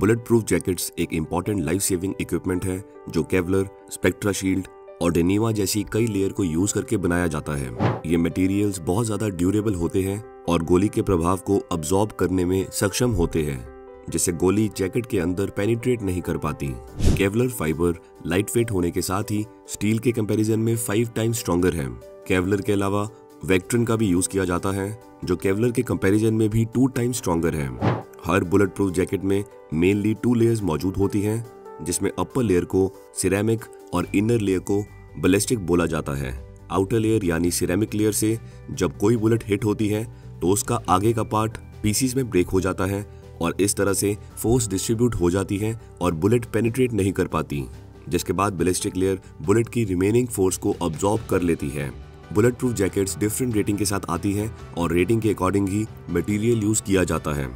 Bullet proof jackets एक important life saving equipment है, जो केवलर स्पेक्ट्रा शील्ड और डेनीवा जैसी कई लेयर को यूज़ करके बनाया जाता है। ये मटेरियल्स बहुत ज़्यादा ड्यूरेबल होते हैं और गोली के प्रभाव को अब्जॉर्ब करने में सक्षम होते हैं, जिससे गोली जैकेट के अंदर पेनिट्रेट नहीं कर पाती। केवलर फाइबर लाइट वेट होने के साथ ही स्टील के कंपैरिजन में फाइव टाइम स्ट्रॉन्गर है। केवलर के अलावा वेक्ट्रन का भी यूज़ किया जाता है, जो केवलर के कंपैरिजन में भी टू टाइम स्ट्रॉन्गर है। हर बुलेट प्रूफ जैकेट में मेनली टू लेयर्स मौजूद होती हैं, जिसमें अपर लेयर को सिरेमिक और इनर लेयर को बलिस्टिक बोला जाता है। आउटर लेयर यानी सिरेमिक लेयर से जब कोई बुलेट हिट होती है तो उसका आगे का पार्ट पीसीस में ब्रेक हो जाता है और इस तरह से फोर्स डिस्ट्रीब्यूट हो जाती है और बुलेट पेनिट्रेट नहीं कर पाती, जिसके बाद बैलिस्टिक लेयर बुलेट की रिमेनिंग फोर्स को ऑब्जॉर्ब कर लेती है। Bullet proof jackets different rating के साथ आती हैं और रेटिंग के अकॉर्डिंग ही मटेरियल यूज़ किया जाता है।